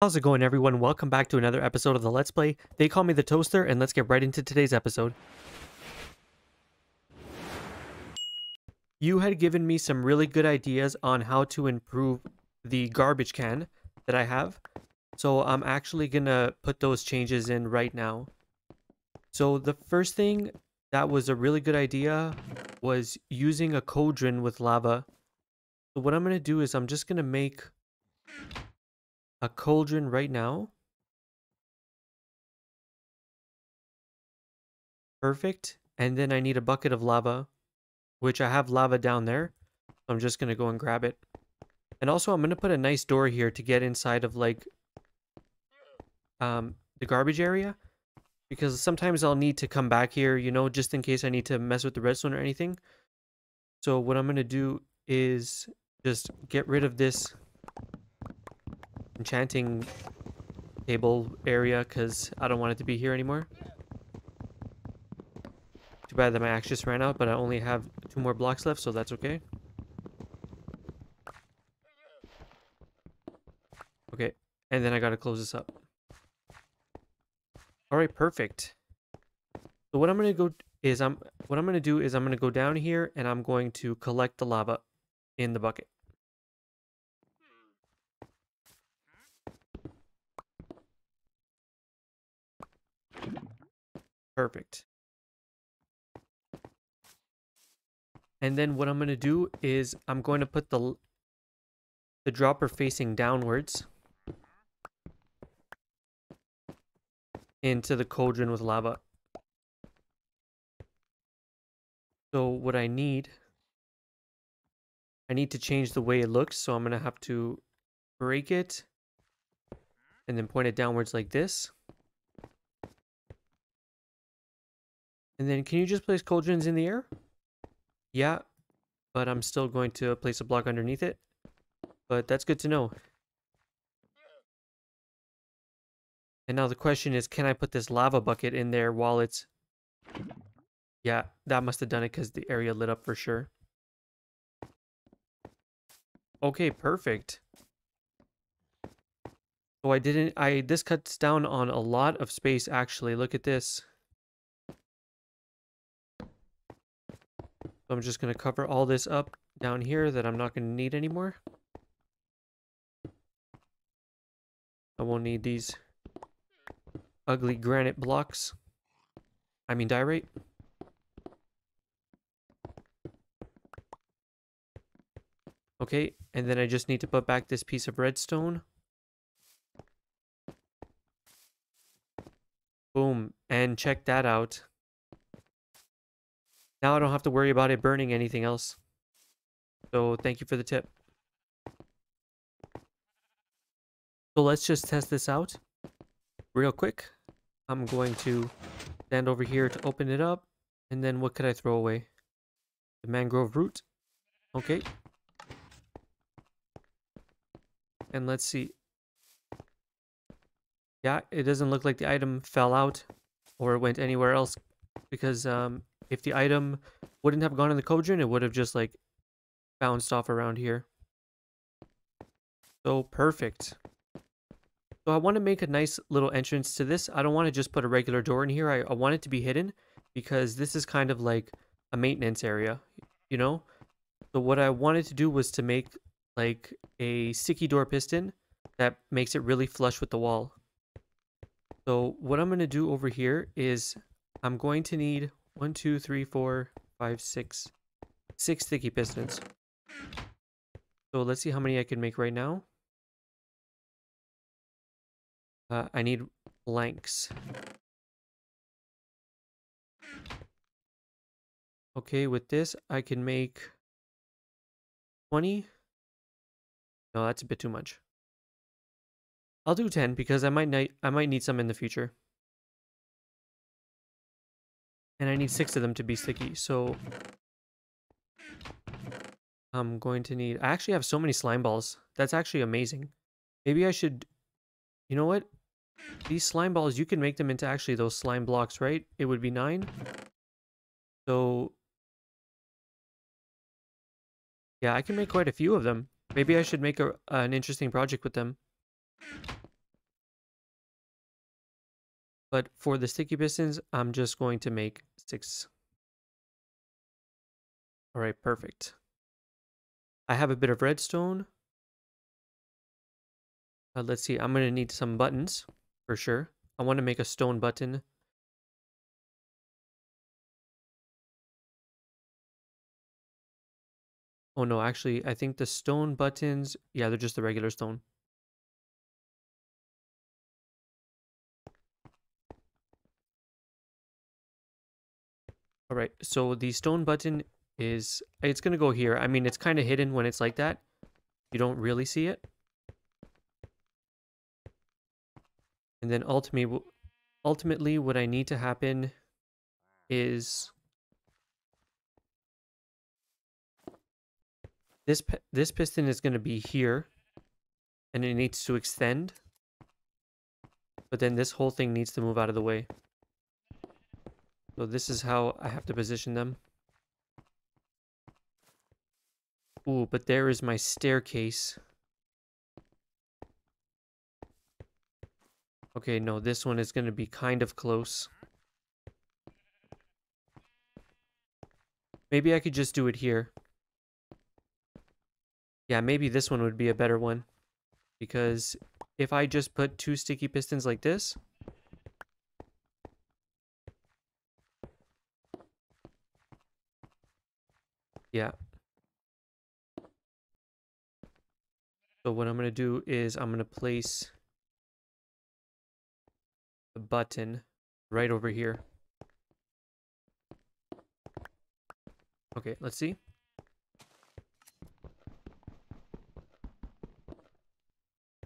How's it going everyone? Welcome back to another episode of the Let's Play. They call me the Toaster and let's get right into today's episode. You had given me some really good ideas on how to improve the garbage can that I have. So I'm actually gonna put those changes in right now. So the first thing that was a really good idea was using a cauldron with lava. So what I'm gonna do is I'm just gonna make a cauldron right now. Perfect. And then I need a bucket of lava, which I have lava down there. I'm just going to go and grab it. And also I'm going to put a nice door here to get inside of like um, the garbage area. Because sometimes I'll need to come back here, you know, just in case I need to mess with the redstone or anything. So what I'm going to do is just get rid of this enchanting table area because I don't want it to be here anymore. Too bad that my axe just ran out, but I only have two more blocks left, so that's okay. Okay, and then I gotta close this up. Alright, perfect. So what I'm gonna go is I'm what I'm gonna do is I'm gonna go down here and I'm going to collect the lava in the bucket. Perfect. And then what I'm going to do is I'm going to put the, the dropper facing downwards into the cauldron with lava. So what I need, I need to change the way it looks. So I'm going to have to break it and then point it downwards like this. And then can you just place cauldrons in the air? Yeah, but I'm still going to uh, place a block underneath it. But that's good to know. And now the question is, can I put this lava bucket in there while it's... Yeah, that must have done it because the area lit up for sure. Okay, perfect. So I didn't... I This cuts down on a lot of space, actually. Look at this. So I'm just going to cover all this up down here that I'm not going to need anymore. I won't need these ugly granite blocks. I mean diorite. Okay, and then I just need to put back this piece of redstone. Boom, and check that out. Now I don't have to worry about it burning anything else. So thank you for the tip. So let's just test this out real quick. I'm going to stand over here to open it up. And then what could I throw away? The mangrove root. Okay. And let's see. Yeah, it doesn't look like the item fell out or went anywhere else because um, if the item wouldn't have gone in the cauldron, it would have just like bounced off around here. So perfect. So I want to make a nice little entrance to this. I don't want to just put a regular door in here. I, I want it to be hidden because this is kind of like a maintenance area, you know? So what I wanted to do was to make like a sticky door piston that makes it really flush with the wall. So what I'm going to do over here is I'm going to need one, two, three, four, five, six, six sticky pistons. So let's see how many I can make right now. Uh, I need planks. Okay, with this, I can make 20. No, that's a bit too much. I'll do 10 because I might I might need some in the future. And I need six of them to be sticky, so... I'm going to need... I actually have so many slime balls. That's actually amazing. Maybe I should... You know what? These slime balls, you can make them into actually those slime blocks, right? It would be nine. So... Yeah, I can make quite a few of them. Maybe I should make a, an interesting project with them. But for the sticky pistons, I'm just going to make six. All right, perfect. I have a bit of redstone. Uh, let's see, I'm going to need some buttons for sure. I want to make a stone button. Oh no, actually, I think the stone buttons, yeah, they're just the regular stone. All right, so the stone button is, it's going to go here. I mean, it's kind of hidden when it's like that. You don't really see it. And then ultimately, ultimately what I need to happen is this this piston is going to be here and it needs to extend. But then this whole thing needs to move out of the way. So this is how I have to position them. Ooh, but there is my staircase. Okay, no, this one is going to be kind of close. Maybe I could just do it here. Yeah, maybe this one would be a better one. Because if I just put two sticky pistons like this... Yeah. So what I'm going to do is I'm going to place the button right over here. Okay, let's see.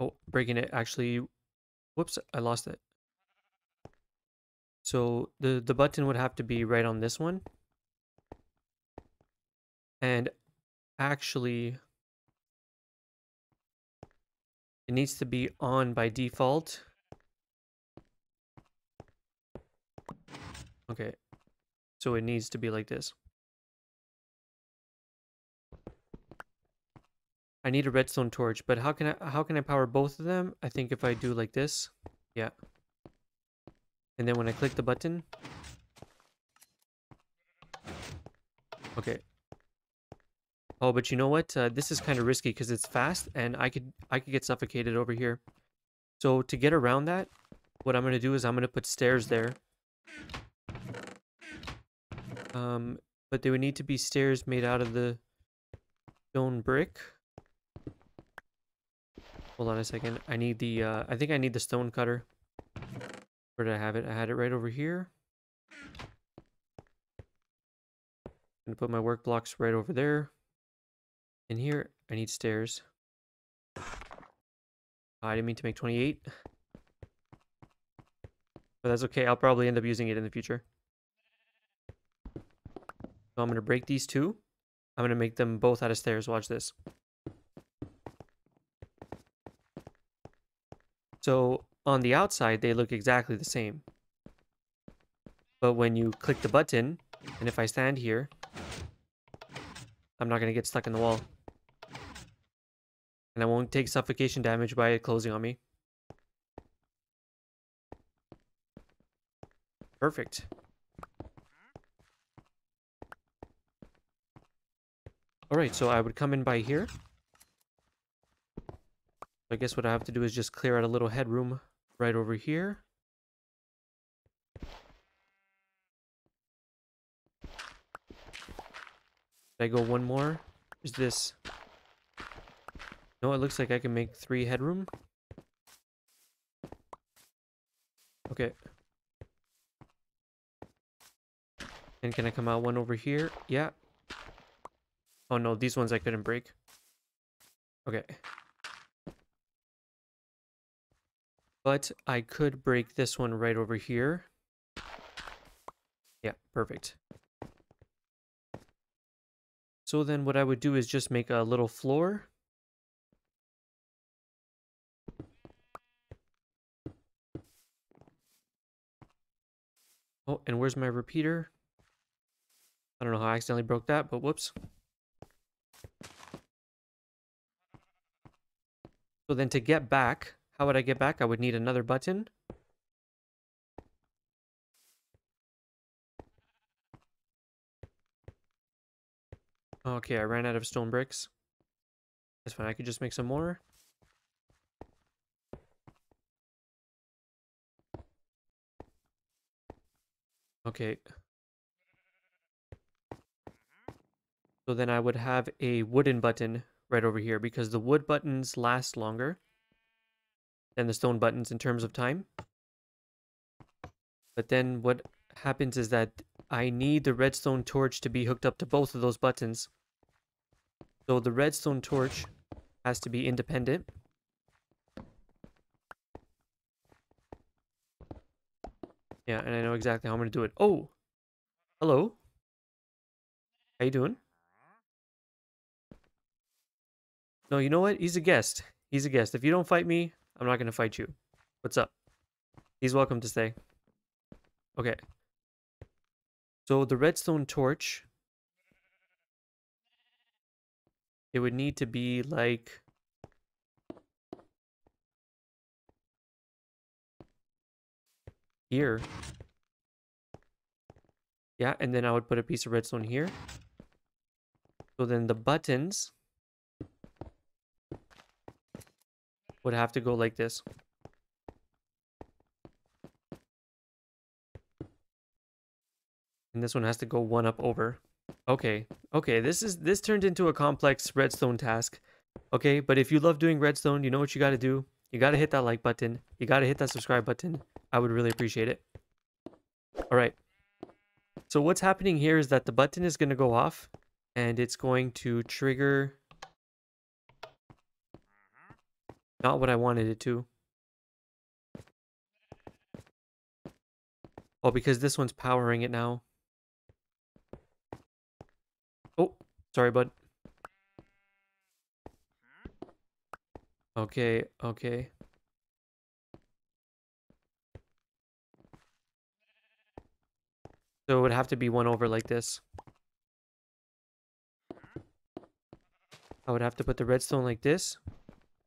Oh, breaking it actually, whoops, I lost it. So the, the button would have to be right on this one. And actually, it needs to be on by default. Okay. So it needs to be like this. I need a redstone torch, but how can I how can I power both of them? I think if I do like this. Yeah. And then when I click the button. Okay. Oh, but you know what? Uh, this is kind of risky because it's fast and I could I could get suffocated over here. So to get around that, what I'm going to do is I'm going to put stairs there. Um, but they would need to be stairs made out of the stone brick. Hold on a second. I need the, uh, I think I need the stone cutter. Where did I have it? I had it right over here. I'm gonna put my work blocks right over there. In here, I need stairs. Oh, I didn't mean to make 28. But that's okay. I'll probably end up using it in the future. So I'm going to break these two. I'm going to make them both out of stairs. Watch this. So on the outside, they look exactly the same. But when you click the button, and if I stand here, I'm not going to get stuck in the wall. And I won't take suffocation damage by it closing on me. Perfect. Alright, so I would come in by here. I guess what I have to do is just clear out a little headroom right over here. I go one more? Is this... No, it looks like I can make three headroom. Okay. And can I come out one over here? Yeah, Oh no, these ones I couldn't break. Okay. But I could break this one right over here. Yeah, perfect. So then what I would do is just make a little floor. Oh, and where's my repeater? I don't know how I accidentally broke that, but whoops. So then to get back, how would I get back? I would need another button. Okay, I ran out of stone bricks. That's fine, I could just make some more. Okay. So then I would have a wooden button right over here because the wood buttons last longer than the stone buttons in terms of time. But then what happens is that I need the redstone torch to be hooked up to both of those buttons. So the redstone torch has to be independent. Yeah, and I know exactly how I'm going to do it. Oh! Hello? How you doing? No, you know what? He's a guest. He's a guest. If you don't fight me, I'm not going to fight you. What's up? He's welcome to stay. Okay. So the redstone torch, it would need to be like here. Yeah, and then I would put a piece of redstone here. So then the buttons would have to go like this. And this one has to go one up over. Okay, okay, this is this turned into a complex redstone task. Okay, but if you love doing redstone, you know what you gotta do. You gotta hit that like button. You gotta hit that subscribe button. I would really appreciate it. Alright. So what's happening here is that the button is gonna go off and it's going to trigger not what I wanted it to. Oh, because this one's powering it now. Oh, sorry, bud. Okay, okay. So it would have to be one over like this. I would have to put the redstone like this.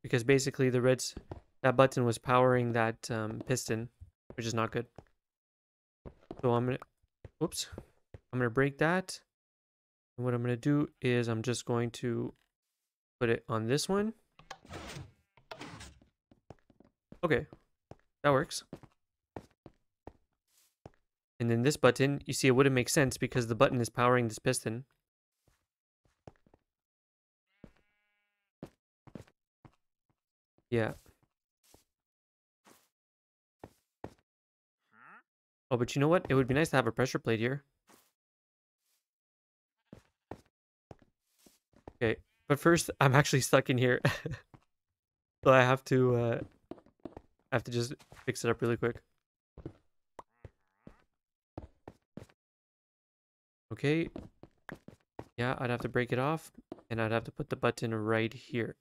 Because basically the reds... That button was powering that um, piston. Which is not good. So I'm gonna... Oops. I'm gonna break that. And what I'm to do is I'm just going to put it on this one. Okay, that works. And then this button, you see it wouldn't make sense because the button is powering this piston. Yeah. Oh, but you know what? It would be nice to have a pressure plate here. Okay, but first I'm actually stuck in here. so I have to uh have to just fix it up really quick. Okay. Yeah, I'd have to break it off and I'd have to put the button right here.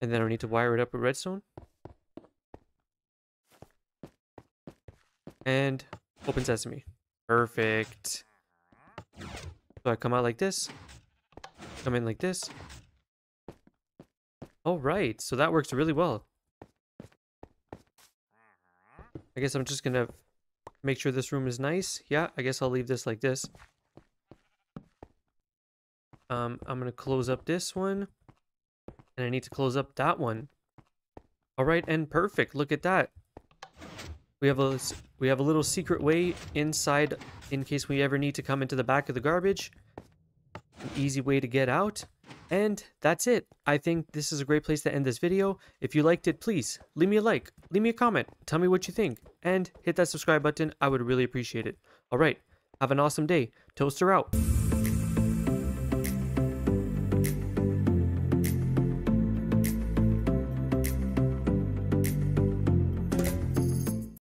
And then I need to wire it up with redstone. And open sesame. Perfect. So I come out like this. Come in like this. All right, so that works really well. I guess I'm just gonna make sure this room is nice. Yeah, I guess I'll leave this like this. Um, I'm gonna close up this one. And I need to close up that one. All right, and perfect. Look at that. We have a we have a little secret way inside in case we ever need to come into the back of the garbage. An easy way to get out. And that's it. I think this is a great place to end this video. If you liked it, please leave me a like, leave me a comment, tell me what you think, and hit that subscribe button. I would really appreciate it. All right, have an awesome day. Toaster out.